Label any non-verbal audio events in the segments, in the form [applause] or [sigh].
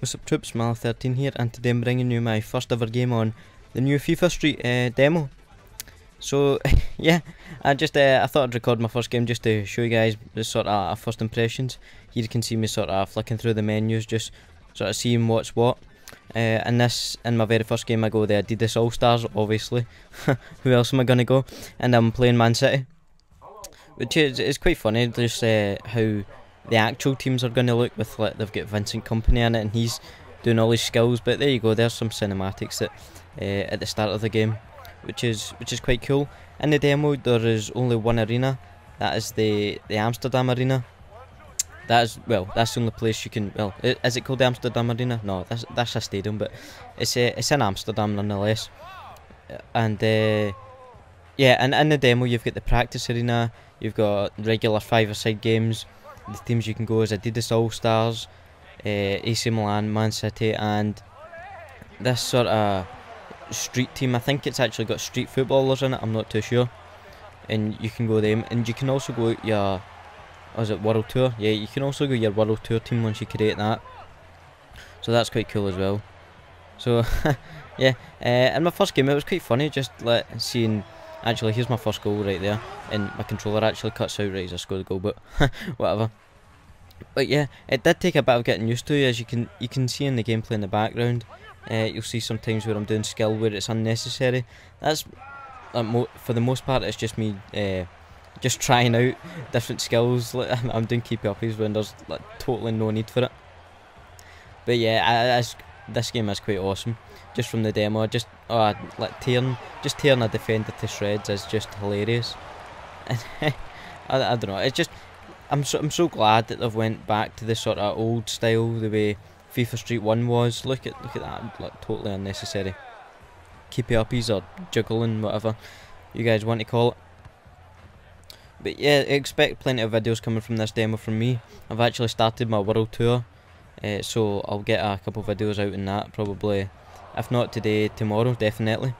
What's up troops, Marley13 here and today I'm bringing you my first ever game on the new FIFA Street uh, demo. So [laughs] yeah, I just uh, I thought I'd record my first game just to show you guys the sort of first impressions. Here you can see me sort of flicking through the menus, just sort of seeing what's what. Uh, in this, in my very first game I go there did the Adidas All Stars, obviously. [laughs] Who else am I going to go? And I'm playing Man City. Which is, is quite funny, just uh, how the actual teams are going to look with like they've got Vincent Kompany in it and he's doing all his skills. But there you go. There's some cinematics that uh, at the start of the game, which is which is quite cool. In the demo, there is only one arena. That is the the Amsterdam arena. That is well. That's the only place you can. Well, is it called the Amsterdam Arena? No, that's that's a stadium, but it's uh, it's in Amsterdam nonetheless. And uh, yeah, and in the demo, you've got the practice arena. You've got regular five-a-side games the teams you can go is Adidas All Stars, uh, AC Milan, Man City, and this sort of street team. I think it's actually got street footballers in it. I'm not too sure. And you can go them, and you can also go your, was it World Tour? Yeah, you can also go your World Tour team once you create that. So that's quite cool as well. So [laughs] yeah, uh, in my first game it was quite funny just like seeing Actually, here's my first goal right there, and my controller actually cuts out right as I score the goal, but [laughs] whatever. But yeah, it did take a bit of getting used to, as you can you can see in the gameplay in the background. Uh, you'll see sometimes where I'm doing skill where it's unnecessary. That's for the most part, it's just me uh, just trying out different skills. [laughs] I'm doing keep uppies when there's like totally no need for it. But yeah, as this game is quite awesome. Just from the demo, just oh, like tearing, just tearing a defender to shreds is just hilarious. [laughs] I, I don't know. It's just I'm so I'm so glad that they've went back to the sort of old style, the way FIFA Street One was. Look at look at that, like totally unnecessary. Keep Keepy uppies or juggling, whatever you guys want to call it. But yeah, expect plenty of videos coming from this demo from me. I've actually started my world tour uh, so I'll get a couple of videos out in that probably, if not today, tomorrow definitely.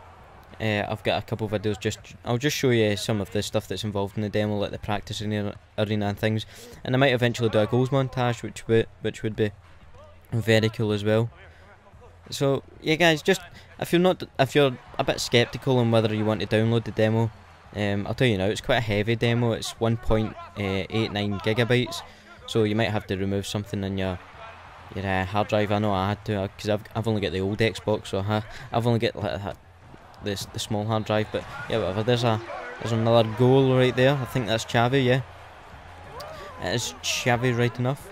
Uh, I've got a couple of videos just, I'll just show you some of the stuff that's involved in the demo, like the practice arena, arena and things. And I might eventually do a goals montage, which would, which would be very cool as well. So yeah, guys, just if you're not, if you're a bit skeptical on whether you want to download the demo, um, I'll tell you now, it's quite a heavy demo. It's 1.89 uh, gigabytes, so you might have to remove something in your your uh, hard drive. I know I had to because uh, I've I've only got the old Xbox, so I, I've only got like this the small hard drive. But yeah, whatever. There's a there's another goal right there. I think that's Xavi. Yeah, it is Xavi right enough.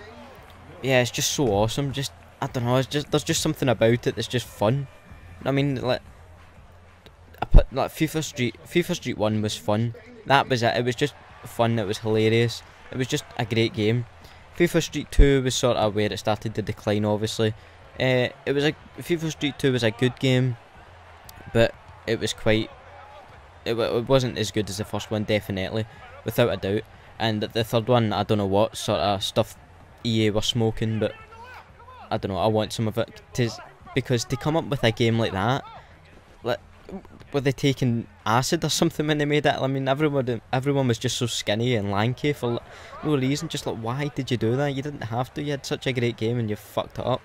Yeah, it's just so awesome. Just I don't know. It's just there's just something about it that's just fun. I mean, like I put like FIFA Street FIFA Street One was fun. That was it. It was just fun. It was hilarious. It was just a great game. FIFA Street 2 was sort of where it started to decline, obviously. Uh, it was a FIFA Street 2 was a good game, but it was quite. It, it wasn't as good as the first one, definitely, without a doubt. And the third one, I don't know what sort of stuff EA were smoking, but I don't know. I want some of it because to come up with a game like that, were they taking acid or something when they made it? I mean, everyone everyone was just so skinny and lanky for no reason. Just like, why did you do that? You didn't have to. You had such a great game and you fucked it up.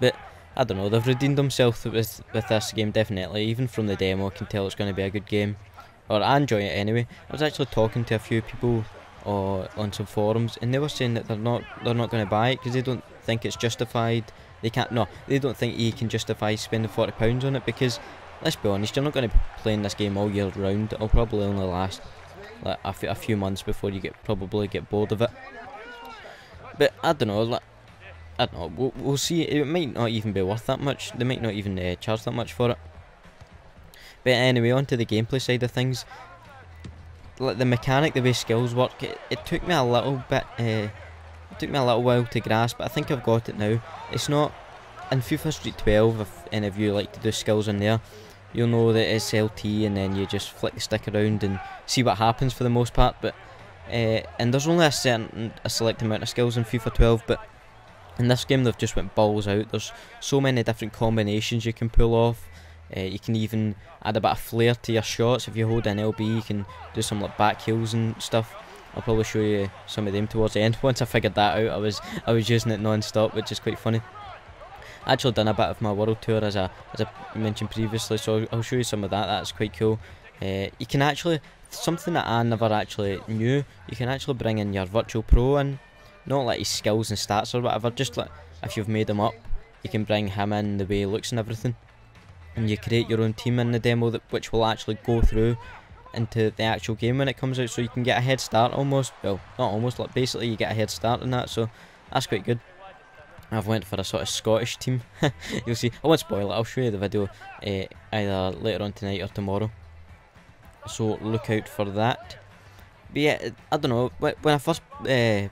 But I don't know. They've redeemed themselves with with this game definitely. Even from the demo, I can tell it's going to be a good game. Or I enjoy it anyway. I was actually talking to a few people or on some forums, and they were saying that they're not they're not going to buy it because they don't think it's justified. They can't. No, they don't think he can justify spending forty pounds on it because let's be honest, you're not going to be playing this game all year round. It'll probably only last like a, few months before you get probably get bored of it. But I don't know. Like, I don't know. We'll, we'll see. It might not even be worth that much. They might not even uh, charge that much for it. But anyway, on to the gameplay side of things. Like the mechanic, the way skills work, it, it took me a little bit. Uh, it took me a little while to grasp, but I think I've got it now. It's not in FIFA Street 12. If any of you like to do skills in there, you'll know that it's LT and then you just flick the stick around and see what happens for the most part. But uh, and there's only a certain a select amount of skills in FIFA 12, but in this game they've just went balls out. There's so many different combinations you can pull off. Uh, you can even add a bit of flair to your shots. If you hold an LB, you can do some like back heels and stuff. I'll probably show you some of them towards the end. [laughs] Once I figured that out, I was I was using it non-stop, which is quite funny. I actually done a bit of my world tour as I as I mentioned previously, so I'll show you some of that. That's quite cool. Uh, you can actually something that I never actually knew. You can actually bring in your virtual pro and not like his skills and stats or whatever. Just like if you've made him up, you can bring him in the way he looks and everything. And you create your own team in the demo that which will actually go through into the actual game when it comes out, so you can get a head start almost. Well, not almost, like basically you get a head start on that. So that's quite good. I've went for a sort of Scottish team. [laughs] You'll see. I won't spoil it. I'll show you the video uh, either later on tonight or tomorrow. So look out for that. But yeah, I don't know. When I first uh,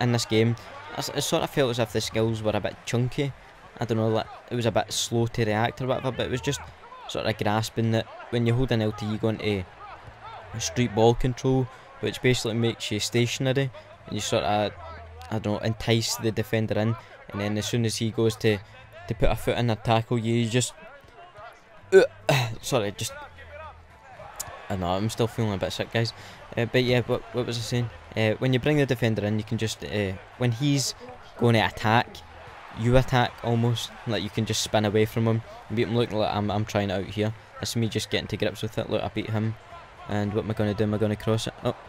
in this game, I, I sort of felt as if the skills were a bit chunky. I don't know, like it was a bit slow to react or whatever. But it was just sort of grasping that when you hold an LT, you go into street ball control, which basically makes you stationary, and you sort of I don't know entice the defender in and then as soon as he goes to to put a foot in a tackle, you just uh, [clears throat] sorry, just I know I'm still feeling a bit sick, guys. Uh, but yeah, what what was I saying? Uh, when you bring the defender in, you can just uh, when he's going to attack, you attack almost like you can just spin away from him. Beat him. Look, like I'm I'm trying it out here. That's me just getting to grips with it. Look, I beat him. And what am I going to do? Am I going to cross it? Oh. [laughs]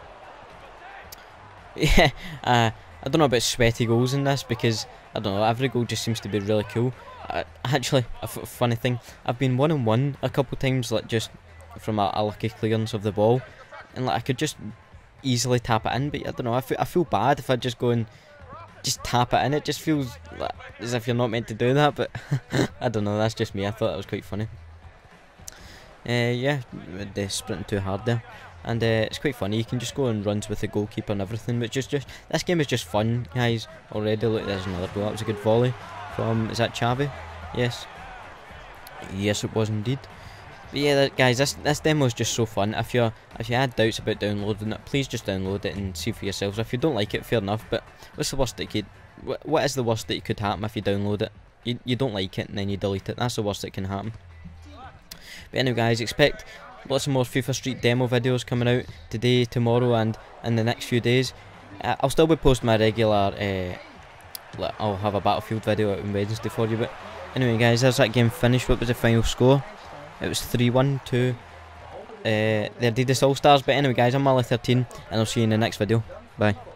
Yeah, uh, I don't know about sweaty goals in this because I don't know. Every goal just seems to be really cool. Uh, actually, a funny thing, I've been one on one a couple times, like just from a, a, lucky clearance of the ball, and like I could just easily tap it in. But I don't know. I feel I feel bad if I just go and just tap it in. It just feels like, as if you're not meant to do that. But [laughs] I don't know. That's just me. I thought that was quite funny. Uh, yeah, the sprinting too hard there and uh, it's quite funny. You can just go and runs with the goalkeeper and everything, which is just this game is just fun, guys. Already, look, there's another goal. That was a good volley from is that Xavi? Yes, yes, it was indeed. But yeah, guys, this this demo is just so fun. If you if you had doubts about downloading it, please just download it and see for yourselves. If you don't like it, fair enough. But what's the worst that could? What, what is the worst that could happen if you download it? You you don't like it and then you delete it. That's the worst that can happen. But anyway, guys, expect lots of more FIFA Street demo videos coming out today, tomorrow, and in the next few days. Uh, I'll still be posting my regular. Uh, I'll have a Battlefield video out on Wednesday for you. But anyway, guys, there's that game finished. What was the final score? It was 3 1 to uh, the Adidas All Stars. But anyway, guys, I'm Marley13, and I'll see you in the next video. Bye.